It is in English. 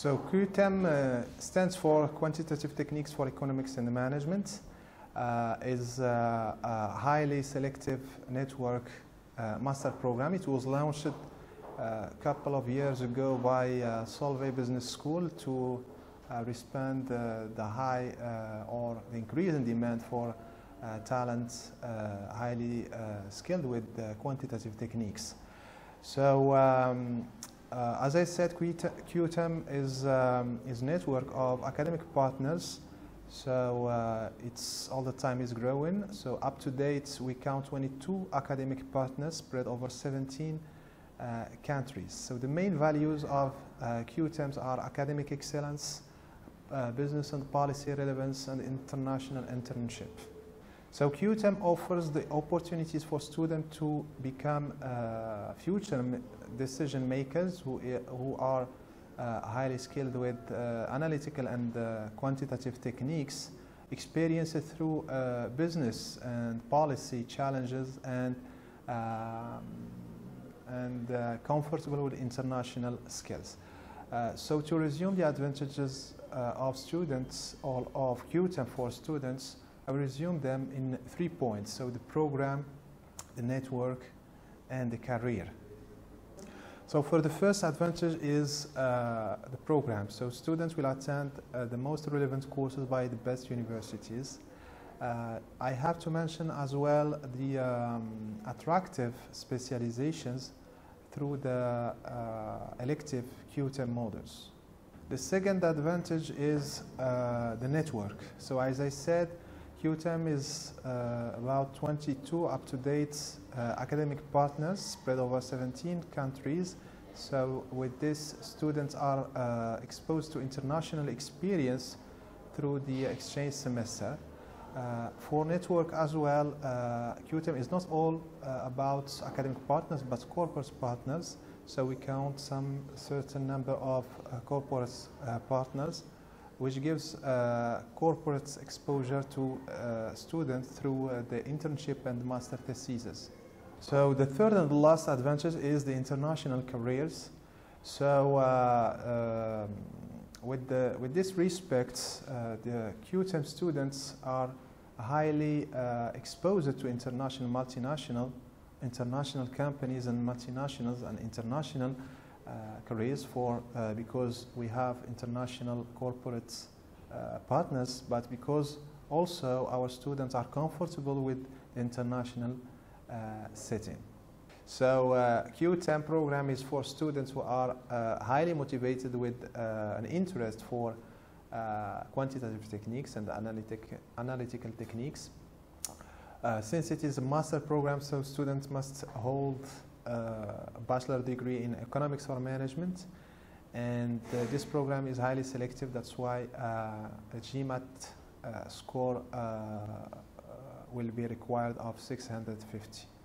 So QTEM uh, stands for Quantitative Techniques for Economics and Management. Uh, is uh, a highly selective network uh, master program. It was launched a couple of years ago by uh, Solvay Business School to uh, respond uh, the high uh, or the increase in demand for uh, talent uh, highly uh, skilled with uh, quantitative techniques. So um, uh, as I said, QTEM is um, is network of academic partners. So uh, it's all the time is growing. So up to date, we count 22 academic partners spread over 17 uh, countries. So the main values of uh, QTEMs are academic excellence, uh, business and policy relevance, and international internship. So QTEM offers the opportunities for students to become uh, future decision makers who, who are uh, highly skilled with uh, analytical and uh, quantitative techniques, experienced through uh, business and policy challenges and um, and uh, comfortable with international skills. So to resume the advantages of students or of QTEM for students, I will resume them in three points. So the program, the network, and the career. So for the first advantage is uh, the program. So students will attend uh, the most relevant courses by the best universities. Uh, I have to mention as well the um, attractive specializations through the uh, elective QTEM models. The second advantage is uh, the network. So as I said, QTEM is uh, about 22 up-to-date uh, academic partners spread over 17 countries. So with this, students are uh, exposed to international experience through the exchange semester. Uh, for network as well, uh, QTEM is not all uh, about academic partners, but corporate partners. So we count some certain number of corporate partners which gives uh, corporate exposure to uh, students through uh, the internship and master theses. So the third and last advantage is the international careers. So um, with, the, with this respect, the QTEM students are highly exposed to international, multinational, international companies and multinationals and international uh, careers for uh, because we have international corporate uh, partners, but because also our students are comfortable with the international setting. So uh, QTEM program is for students who are uh, highly motivated with uh, an interest for quantitative techniques and analytic, analytical techniques. since it is a master program, so students must hold a bachelor degree in economics or management. And uh, this program is highly selective. That's why uh, a GMAT uh, score will be required of 650.